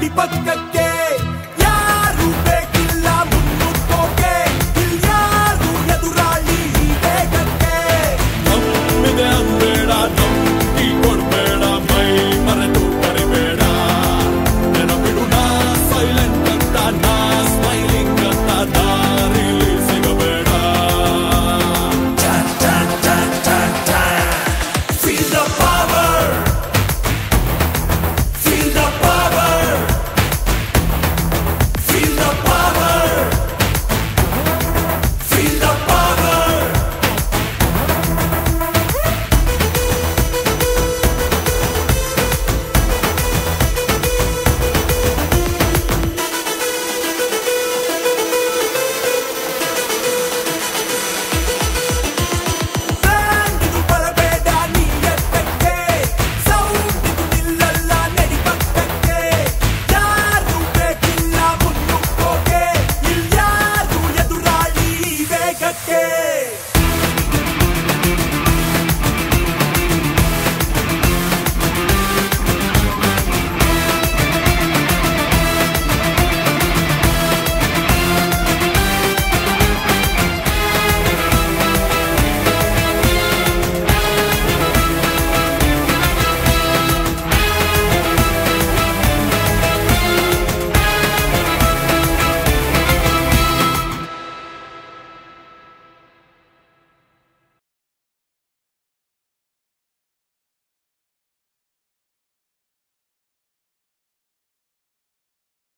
Be Pati yeah.